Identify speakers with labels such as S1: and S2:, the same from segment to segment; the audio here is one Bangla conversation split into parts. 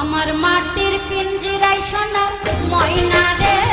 S1: আমার মাটির পিঞ্জিরাই সোনার ময়না রে।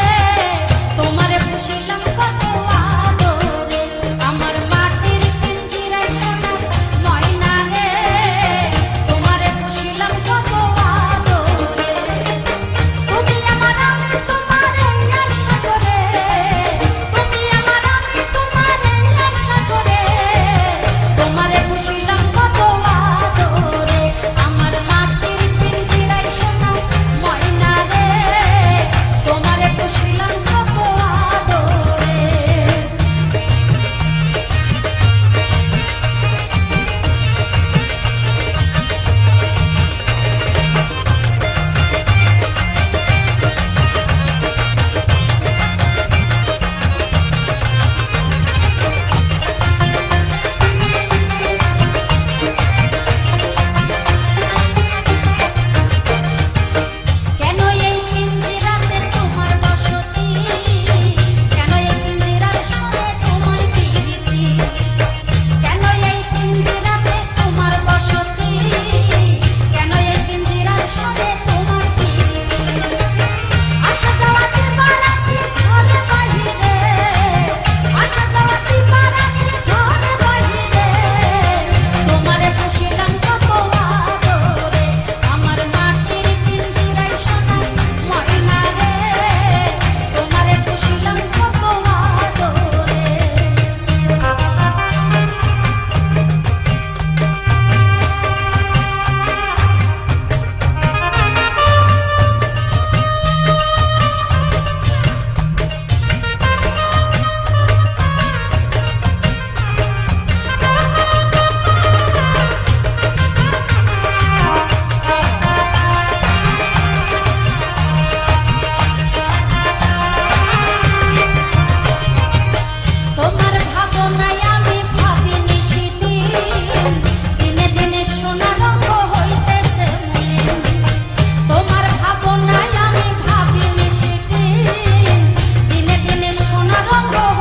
S1: I'm going.